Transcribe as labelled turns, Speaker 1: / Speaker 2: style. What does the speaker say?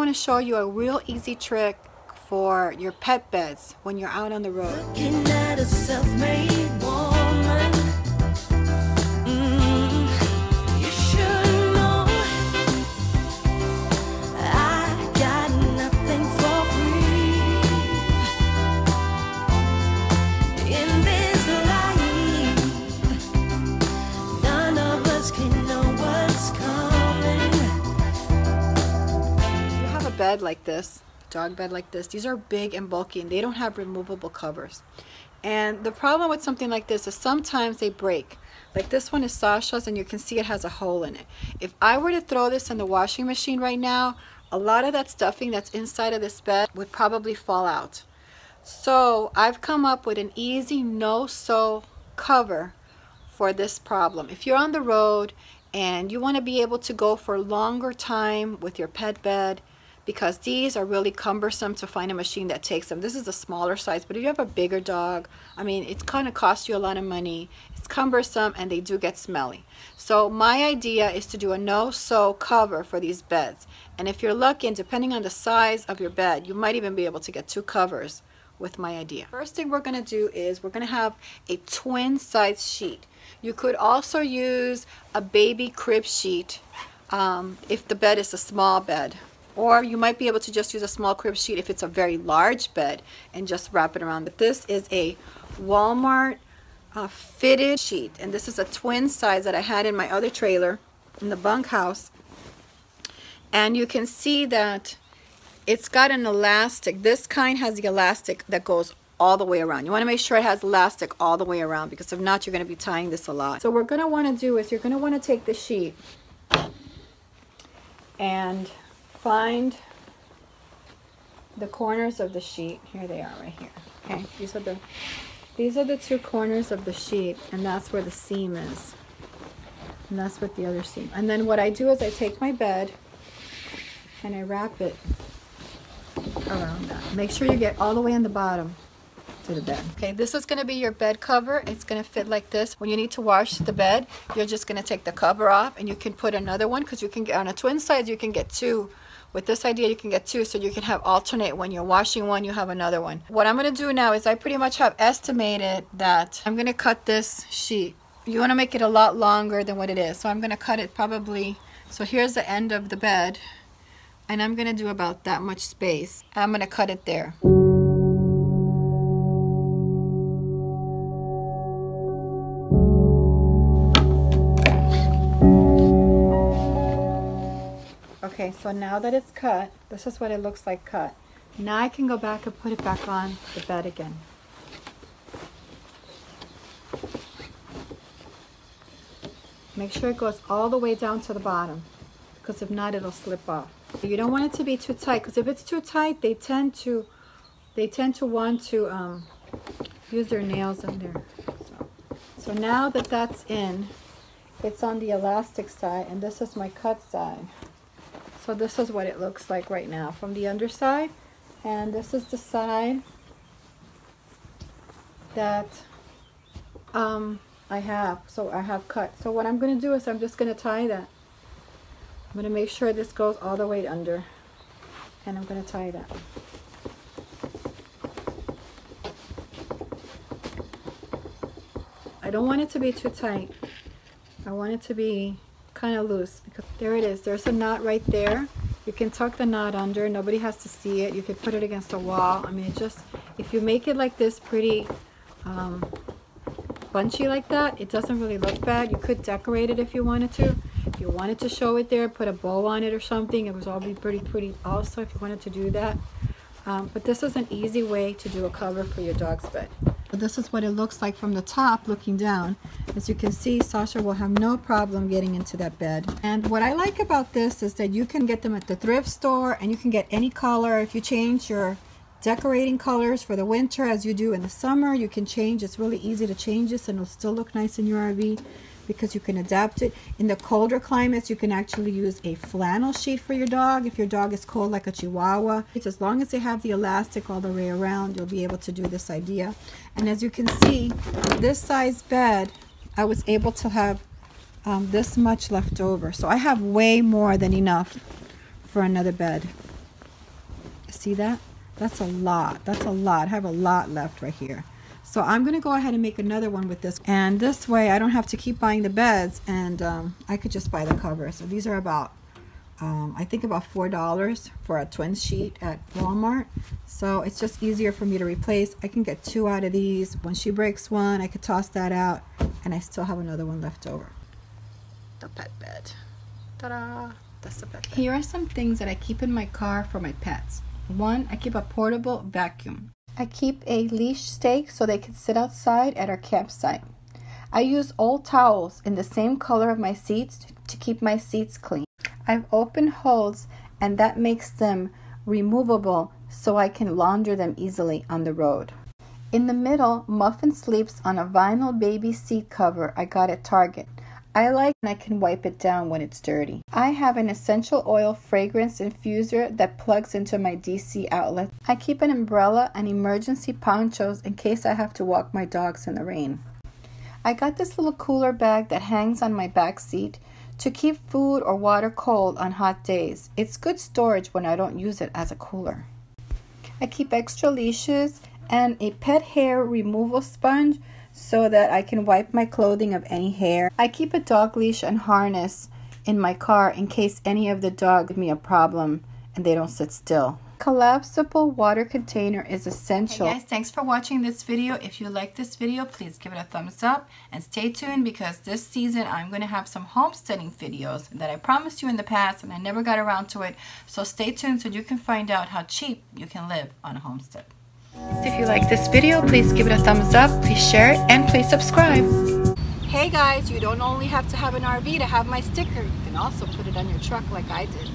Speaker 1: I want to show you a real easy trick for your pet beds when you're out on the road. Bed like this, dog bed like this, these are big and bulky and they don't have removable covers. And the problem with something like this is sometimes they break. Like this one is Sasha's and you can see it has a hole in it. If I were to throw this in the washing machine right now, a lot of that stuffing that's inside of this bed would probably fall out. So I've come up with an easy no-sew cover for this problem. If you're on the road and you want to be able to go for a longer time with your pet bed, because these are really cumbersome to find a machine that takes them. This is a smaller size, but if you have a bigger dog, I mean, it's kind of costs you a lot of money. It's cumbersome and they do get smelly. So my idea is to do a no-sew cover for these beds. And if you're lucky, depending on the size of your bed, you might even be able to get two covers with my idea. First thing we're going to do is we're going to have a twin size sheet. You could also use a baby crib sheet um, if the bed is a small bed or you might be able to just use a small crib sheet if it's a very large bed and just wrap it around. But this is a Walmart uh, fitted sheet. And this is a twin size that I had in my other trailer in the bunkhouse. And you can see that it's got an elastic. This kind has the elastic that goes all the way around. You want to make sure it has elastic all the way around because if not, you're going to be tying this a lot. So what we're going to want to do is you're going to want to take the sheet and find the corners of the sheet. Here they are right here. Okay, these are the these are the two corners of the sheet and that's where the seam is. And that's what the other seam. And then what I do is I take my bed and I wrap it around that. Make sure you get all the way in the bottom to the bed. Okay, this is going to be your bed cover. It's going to fit like this. When you need to wash the bed, you're just going to take the cover off and you can put another one because you can get on a twin size, you can get two with this idea, you can get two, so you can have alternate. When you're washing one, you have another one. What I'm going to do now is I pretty much have estimated that I'm going to cut this sheet. You want to make it a lot longer than what it is. So I'm going to cut it probably, so here's the end of the bed. And I'm going to do about that much space. I'm going to cut it there. Okay, so now that it's cut, this is what it looks like cut. Now I can go back and put it back on the bed again. Make sure it goes all the way down to the bottom because if not, it'll slip off. You don't want it to be too tight because if it's too tight, they tend to they tend to want to um, use their nails in there. So, so now that that's in, it's on the elastic side and this is my cut side. So this is what it looks like right now from the underside. And this is the side that um, I have. So I have cut. So what I'm going to do is I'm just going to tie that. I'm going to make sure this goes all the way under. And I'm going to tie that. I don't want it to be too tight. I want it to be kind of loose because there it is. There's a knot right there. You can tuck the knot under. Nobody has to see it. You can put it against a wall. I mean it just if you make it like this pretty um, bunchy like that it doesn't really look bad. You could decorate it if you wanted to. If you wanted to show it there put a bow on it or something it was all be pretty pretty also if you wanted to do that. Um, but this is an easy way to do a cover for your dog's bed this is what it looks like from the top looking down. As you can see, Sasha will have no problem getting into that bed. And what I like about this is that you can get them at the thrift store and you can get any color. If you change your decorating colors for the winter as you do in the summer, you can change. It's really easy to change this and it'll still look nice in your RV because you can adapt it. In the colder climates, you can actually use a flannel sheet for your dog. If your dog is cold like a Chihuahua, it's as long as they have the elastic all the way around, you'll be able to do this idea. And as you can see, this size bed, I was able to have um, this much left over. So I have way more than enough for another bed. See that? That's a lot. That's a lot. I have a lot left right here. So I'm going to go ahead and make another one with this. And this way I don't have to keep buying the beds and um, I could just buy the cover. So these are about, um, I think about $4 for a twin sheet at Walmart. So it's just easier for me to replace. I can get two out of these. When she breaks one, I could toss that out and I still have another one left over. The pet bed. Ta-da! That's the pet bed. Here are some things that I keep in my car for my pets. One, I keep a portable vacuum. I keep a leash stake so they can sit outside at our campsite. I use old towels in the same color of my seats to keep my seats clean. I've opened holes and that makes them removable so I can launder them easily on the road. In the middle, Muffin sleeps on a vinyl baby seat cover I got at Target. I like and I can wipe it down when it's dirty. I have an essential oil fragrance infuser that plugs into my DC outlet. I keep an umbrella and emergency ponchos in case I have to walk my dogs in the rain. I got this little cooler bag that hangs on my back seat to keep food or water cold on hot days. It's good storage when I don't use it as a cooler. I keep extra leashes and a pet hair removal sponge so that I can wipe my clothing of any hair. I keep a dog leash and harness in my car in case any of the dogs give me a problem and they don't sit still. Collapsible water container is essential. Hey guys, thanks for watching this video. If you like this video, please give it a thumbs up and stay tuned because this season I'm going to have some homesteading videos that I promised you in the past and I never got around to it. So stay tuned so you can find out how cheap you can live on a homestead. If you like this video, please give it a thumbs up, please share it, and please subscribe. Hey guys, you don't only have to have an RV to have my sticker. You can also put it on your truck like I did.